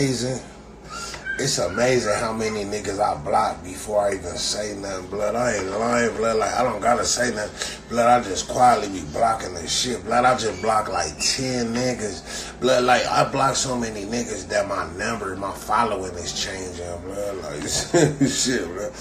amazing. It's amazing how many niggas I block before I even say nothing, blood. I ain't lying, blood. Like, I don't gotta say nothing. Blood, I just quietly be blocking the shit. Blood, I just block like 10 niggas. Blood, like, I block so many niggas that my number, my following is changing, blood. Like, shit, blood.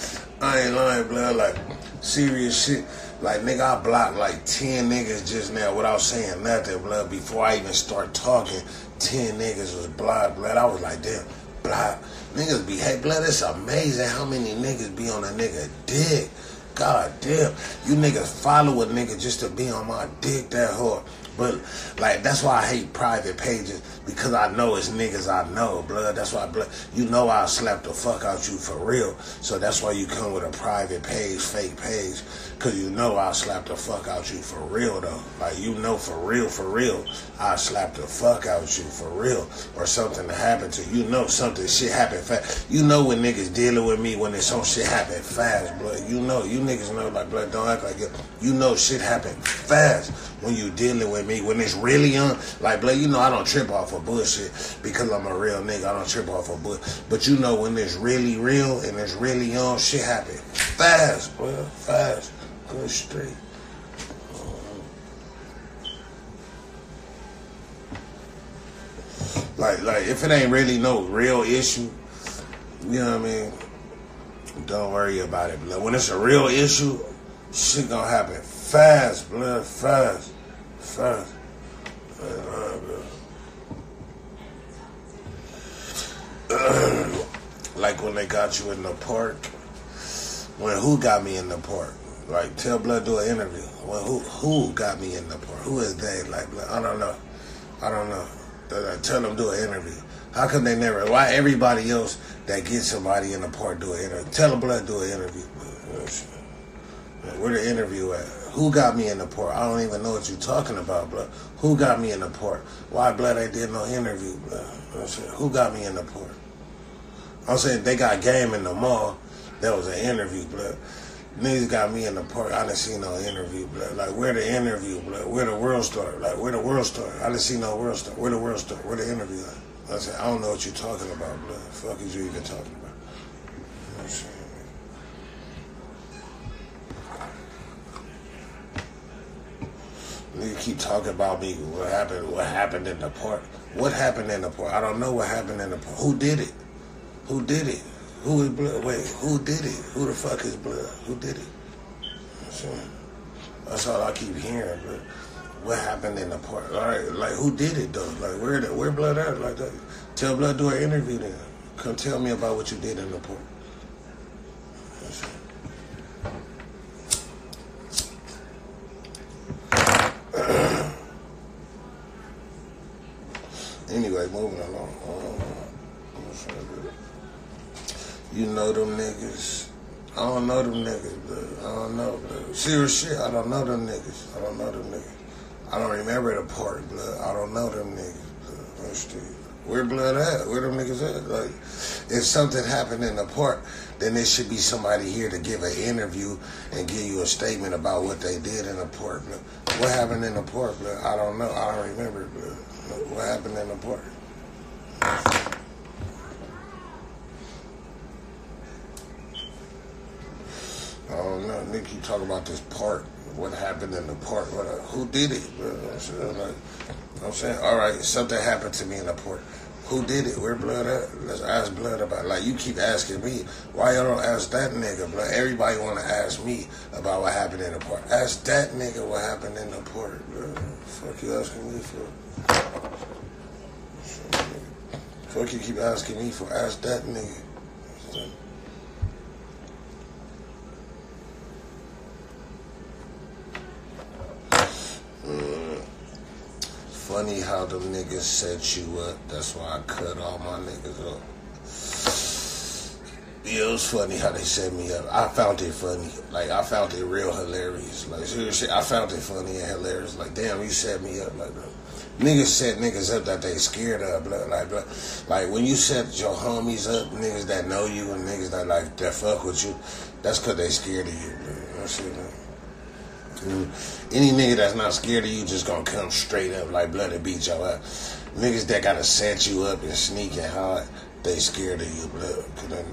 I ain't lying, blood. Like, serious shit. Like, nigga, I blocked like 10 niggas just now without saying nothing, blood. Before I even start talking, 10 niggas was blocked, blood. I was like, damn, block. Niggas be, hey, blood, it's amazing how many niggas be on a nigga dick. God damn. You niggas follow a nigga just to be on my dick that hard. But like that's why I hate private pages because I know it's niggas I know, blood. That's why blood. You know I'll slap the fuck out you for real. So that's why you come with a private page, fake page, cause you know I'll slap the fuck out you for real though. Like you know for real, for real, I'll slap the fuck out you for real, or something to happen to you. You know something shit happen fast. You know when niggas dealing with me when it's some shit happen fast, blood. You know you niggas know like blood. Don't act like it. You know shit happen fast when you dealing with me when it's really on. Like, blood, you know I don't trip off of bullshit because I'm a real nigga. I don't trip off of bullshit. But you know when it's really real and it's really on, shit happen fast, blood, fast, good straight. Like, like if it ain't really no real issue, you know what I mean? Don't worry about it. Blood. When it's a real issue, shit gonna happen fast, blood, fast, fast. like when they got you in the park. When who got me in the park? Like tell Blood do an interview. Well, who who got me in the park? Who is they? Like I don't know. I don't know. Tell them do an interview. How come they never? Why everybody else that gets somebody in the park do an interview? Tell them Blood do an interview. Where the interview at? Who got me in the port? I don't even know what you're talking about, blood. Who got me in the port? Why, blood, I did no interview, blood? Who got me in the port? I'm saying they got game in the mall. That was an interview, blood. Niggas got me in the park. I didn't see no interview, blood. Like, where the interview, blood? Where the world star? Like, where the world star? I didn't see no world star. Where the world star? Where the interview at? I said, I don't know what you're talking about, blood. Fuck is you even talking about? You keep talking about me. What happened? What happened in the park? What happened in the park? I don't know what happened in the park. Who did it? Who did it? Who is blood? Wait, who did it? Who the fuck is blood? Who did it? That's all I keep hearing. But what happened in the park? Right, like who did it though? Like where the, where blood at? Like that? Tell blood do an interview then. Come tell me about what you did in the park. anyway, moving along. Uh, you know them niggas. I don't know them niggas, but I don't know. Blood. Serious shit, I don't know them niggas. I don't know them niggas. I don't remember the part, blood. I don't know them niggas. Blood. Oh, Where blood at? Where them niggas at? Like, if something happened in the park, then there should be somebody here to give an interview and give you a statement about what they did in the park. Blood. What happened in the park? Blood? I don't know. I don't remember. Blood. What happened in the park? I don't know. Nick, you talk about this park. What happened in the park? What, who did it? I'm saying, like, I'm saying, all right, something happened to me in the park. Who did it? Where blood at? Let's ask blood about. It. Like you keep asking me, why y'all don't ask that nigga? Blood. Everybody want to ask me about what happened in the park. Ask that nigga what happened in the park. Blood. Fuck you asking me for? Fuck you keep asking me for? Ask that nigga. Funny how them niggas set you up. That's why I cut all my niggas up. Yeah, it was funny how they set me up. I found it funny. Like, I found it real hilarious. Like, seriously, I found it funny and hilarious. Like, damn, you set me up like. Niggas set niggas up that they scared of, blood. Like, blood. like when you set your homies up, niggas that know you and niggas that like that fuck with you, that's cause they scared of you, blood. That man. Any nigga that's not scared of you just gonna come straight up like blood and beat your up. Niggas that gotta set you up and sneak and hide, they scared of you, blood.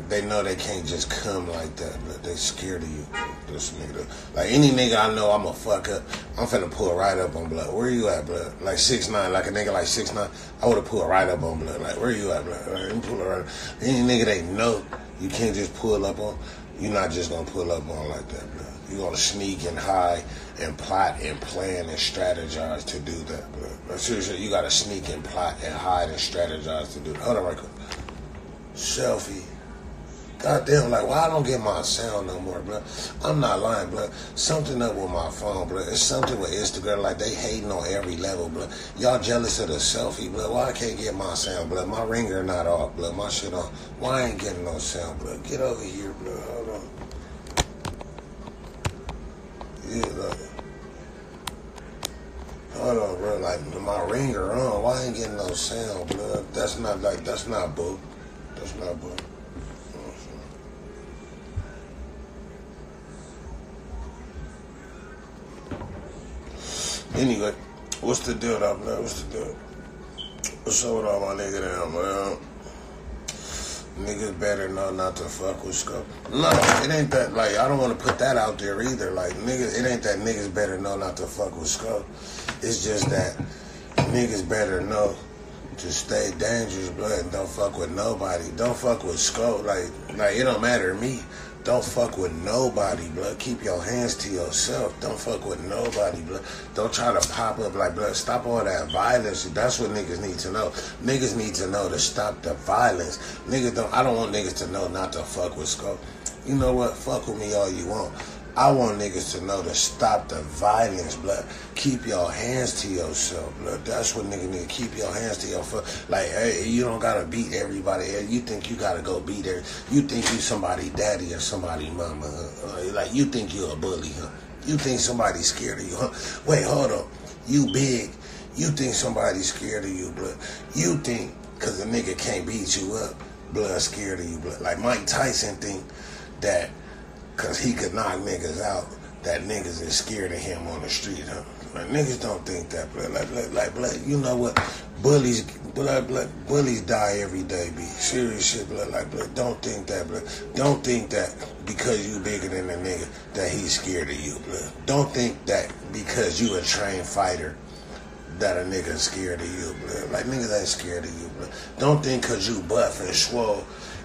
They know they can't just come like that, blood. They scared of you. This nigga, like any nigga I know, I'm a fuck up. I'm finna pull right up on blood. Where you at, blood? Like six nine, like a nigga like six nine. I would have pulled right up on blood. Like where you at, blood? Right, pull it right. Up. Any nigga they know, you can't just pull up on. You're not just gonna pull up on like that, blood. You're gonna sneak and hide and plot and plan and strategize to do that, blood. Seriously, you gotta sneak and plot and hide and strategize to do that. Hold on, right quick. Selfie. Goddamn, like, why I don't get my sound no more, bro? I'm not lying, bro. Something up with my phone, bro. It's something with Instagram, like they hating on every level, bro. Y'all jealous of the selfie, bro. Why I can't get my sound, bro? My ringer not off, bro. My shit on. Why I ain't getting no sound, bro? Get over here, bro. Hold on. Yeah, look. Hold on, bro. Like my ringer on. Why ain't getting no sound, bro? That's not like that's not boo. That's not boo. Anyway, what's the deal up man? What's the deal? What's up with all my niggas down, man? Niggas better know not to fuck with Scope. No, it ain't that, like, I don't want to put that out there either. Like, niggas, it ain't that niggas better know not to fuck with Scope. It's just that niggas better know to stay dangerous, blood, and don't fuck with nobody. Don't fuck with Scope. Like, like, it don't matter to me. Don't fuck with nobody, blood. Keep your hands to yourself. Don't fuck with nobody, blood. Don't try to pop up like blood. Stop all that violence. That's what niggas need to know. Niggas need to know to stop the violence. Niggas don't. I don't want niggas to know not to fuck with Scope. You know what? Fuck with me all you want. I want niggas to know to stop the violence, blood. Keep your hands to yourself, blood. That's what niggas need. Keep your hands to yourself. Like, hey, you don't gotta beat everybody. You think you gotta go beat her. You think you somebody daddy or somebody mama. Huh? Like, you think you a bully, huh? You think somebody's scared of you, huh? Wait, hold up. You big. You think somebody's scared of you, blood. You think, cause a nigga can't beat you up, blood scared of you, blood. Like Mike Tyson think that Cause he could knock niggas out. That niggas is scared of him on the street, huh? Like niggas don't think that, but like, like, like, like, you know what? Bullies, blood, blood, bullies die every day. Be serious shit, blood, like, blood. Don't think that, blood. Don't think that because you bigger than a nigga that he's scared of you, blood. Don't think that because you a trained fighter that a nigga scared of you, blood. Like niggas ain't scared of you, blood. Don't think cause you buff and swole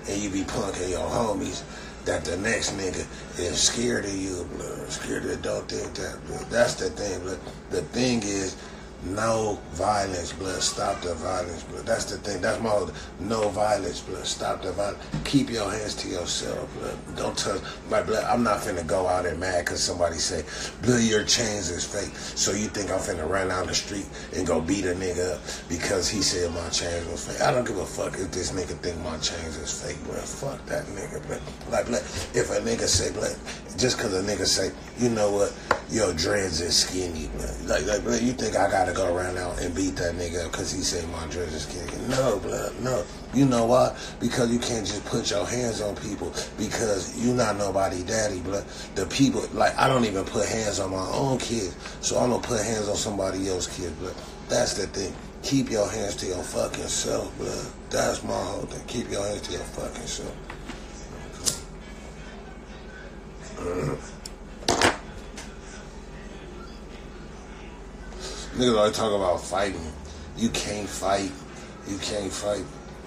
and you be punking your homies that the next nigga is scared of you, blood. Scared of don't think that, blood. That's the thing, blood. The thing is, no violence, blood. Stop the violence, blood. That's the thing. That's my no violence, blood. Stop the violence. Keep your hands to yourself, blood. Don't touch my blood. I'm not finna go out and mad because somebody say, blood, your chains is fake. So you think I'm finna run down the street and go beat a nigga because he said my chains was fake. I don't give a fuck if this nigga think my chains is fake, blood. Fuck that nigga, blood. Like, blood, if a nigga say, blood, just because a nigga say, you know what, your dreads is skinny, blood. Like, like, blood, you think I gotta go around out and beat that nigga because he said my dreads is skinny? No, blood, no. You know why? Because you can't just put your hands on people because you not nobody daddy, blood. The people, like, I don't even put hands on my own kids, so I'm gonna put hands on somebody else's kid, blood. That's the thing. Keep your hands to your fucking self, blood. That's my whole thing. Keep your hands to your fucking self. Niggas always talk about fighting. You can't fight. You can't fight.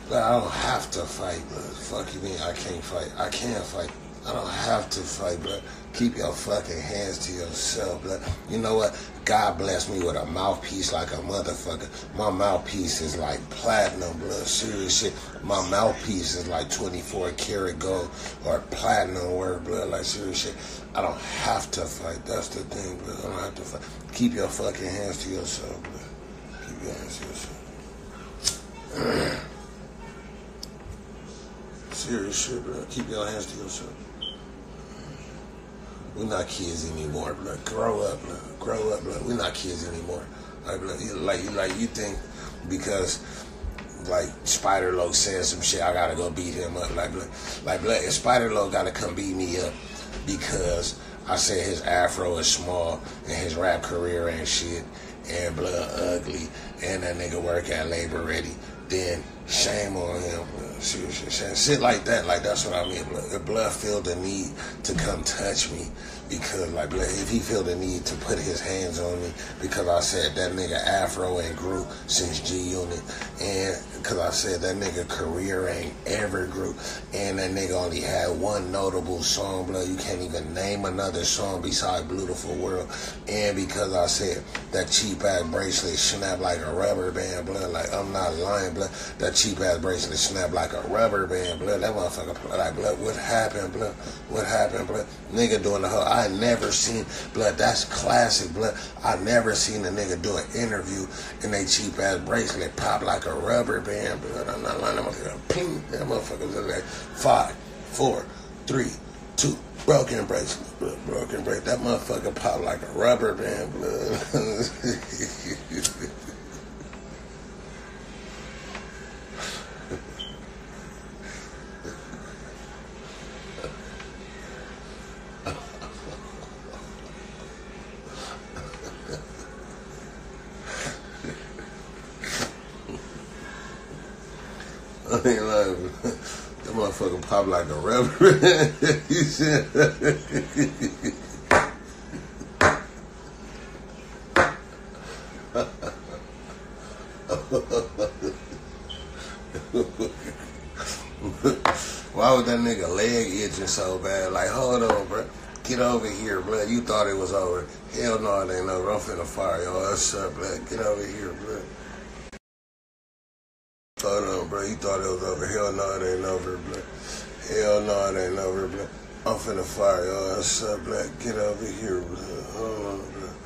But I don't have to fight. Fuck you mean I can't fight. I can fight. I don't have to fight, bro. Keep your fucking hands to yourself, bro. You know what? God bless me with a mouthpiece like a motherfucker. My mouthpiece is like platinum, blood. Serious shit. My mouthpiece is like 24 karat gold or platinum word, blood. Like serious shit. I don't have to fight. That's the thing, blood. I don't have to fight. Keep your fucking hands to yourself, blood. Keep your hands to yourself. serious shit, bro. Keep your hands to yourself. We're not kids anymore, blood. Grow up, blood. Grow up, blood. We're not kids anymore. Like, like, like you think because like Spider Loc said some shit, I gotta go beat him up. Like, like, like, Spider Loc gotta come beat me up because I said his afro is small and his rap career ain't shit and blood ugly and that nigga work at labor ready. Then shame on him. Shit, like that. Like that's what I mean. Blood, blood feel the need to come touch me because like if he feel the need to put his hands on me because I said that nigga Afro ain't grew since G Unit and because I said that nigga career ain't ever grew and that nigga only had one notable song, blood. You can't even name another song beside Beautiful World and because I said that cheap ass bracelet snap like a rubber band, blood. Like I'm not lying, blood. That cheap ass bracelet snap like a rubber band, blood. That motherfucker, like blood. What happened, blood? What happened, blood? Nigga doing the whole. I never seen blood. That's classic blood. I never seen a nigga do an interview and they cheap ass bracelet pop like a rubber band. Blood. I'm not lying. That motherfucker, ping. That motherfucker like five, four, three, two. Broken bracelet, blood. Broken bracelet. That motherfucker pop like a rubber band. Blood. I mean, like, that motherfucker pop like a said. Why was that nigga leg itching so bad? Like, hold on, bro. Get over here, blood. You thought it was over. Hell no, it ain't over. I'm finna fire your ass up, blood. Get over here, blood. Ass up, blood. Get over here, blood. Hold on, blood.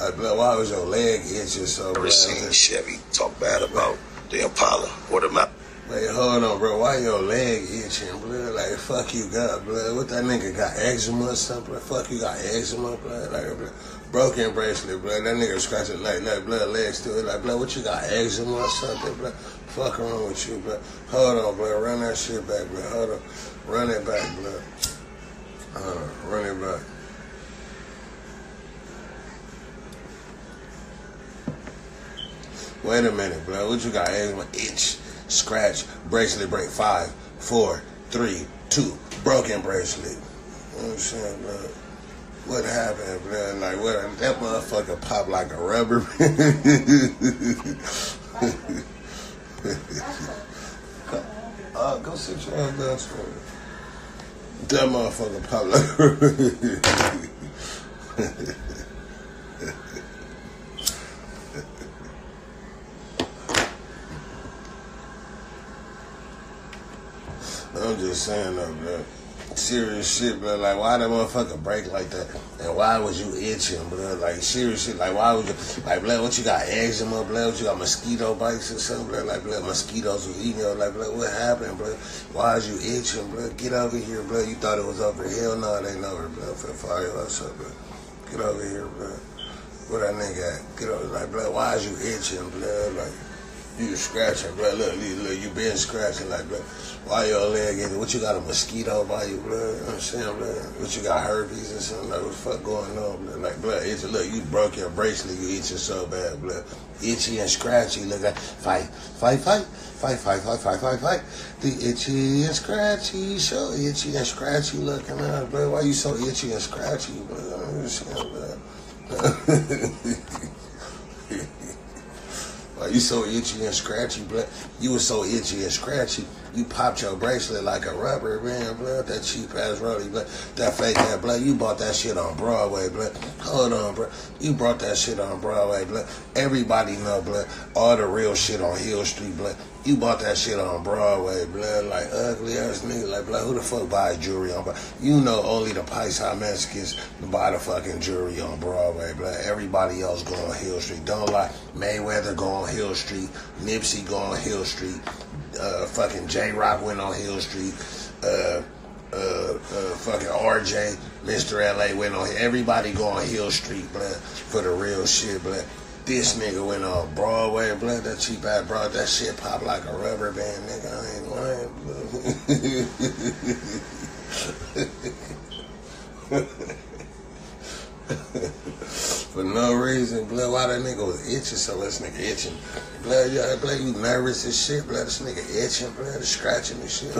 Like, blood, why was your leg itching so Never seen Chevy talk bad about the Impala or the Mount. Wait, hold on, bro. Why your leg itching, blood? Like, fuck you got, blood. What that nigga got? Eczema or something? Like, fuck you got eczema, blood? Like, blood. Broken bracelet, blood. That nigga scratching like, like blood legs to it. Like, blood, what you got? Eczema or something, blood? Fuck wrong with you, blood? Hold on, blood. Run that shit back, blood. Hold on. Run it back, blood. Hold on. Run it back. Wait a minute, bro. What you got? Eczema, itch, scratch, bracelet break. Five, four, three, two. Broken bracelet. You know what I'm saying, blood? What happened, bro? Like, what? That motherfucker popped like a rubber. uh, go sit your ass down. That motherfucker popped. I'm just saying though, bro. Serious shit, bro. Like, why that motherfucker break like that? And why was you itching, bro? Like, serious shit. Like, why would you, like, blood, what you got, eczema, blood? What you got, mosquito bites or something, blood? Like, blood, mosquitoes was eating you. Like, blood, what happened, bro? Why is you itching, bro? Get over here, bro. You thought it was over. Hell no, it ain't over, bro. For fire us up, bro. Get over here, bro. Where that nigga at? Get over, like, blood, why is you itching, blood? Like, you scratching, bro. Look, look, you been scratching, like, bro. Why your leg in What you got a mosquito by you, blood? You know what I'm saying, blood? What you got herpes or something? Like, what the fuck going on, blood? Like, blood, itching. Look, you broke your bracelet, you itching so bad, blood. Itchy and scratchy. Look at fight, fight, fight, fight, fight, fight, fight, fight, fight. The itchy and scratchy, so itchy and scratchy looking at, blood. Why you so itchy and scratchy, blood? I don't understand, blood. Why you so itchy and scratchy, blood? You were so itchy and scratchy. You popped your bracelet like a rubber band, blood. That cheap ass rolly, blood. That fake ass, blood. You bought that shit on Broadway, blood. Hold on, bro. You brought that shit on Broadway, blood. Everybody know, blood. All the real shit on Hill Street, blood. You bought that shit on Broadway, blood. Like ugly ass nigga, like blood. Who the fuck buys jewelry on? Broadway? You know only the Paisa Mexicans buy the fucking jewelry on Broadway, blood. Everybody else go on Hill Street. Don't lie. Mayweather go on Hill Street. Nipsey go on Hill Street. Uh, fucking Jay Rock went on Hill Street. Uh, uh, uh, fucking RJ, Mr. LA went on. Everybody go on Hill Street, blood, for the real shit, blood. This nigga went on Broadway, blood. That cheap ass broad, that shit pop like a rubber band, nigga. I ain't lying, blood. nigga was itching, so this nigga itching. Blood, y'all, blood, you nervous as shit. Blood, this nigga itching, blood, scratching and shit.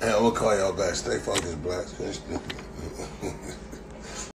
hey, I'm gonna call y'all back. Stay focused, blacks.